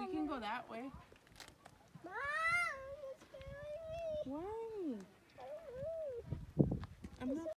You can go that way. Mom, you're scaring me. Why? I'm not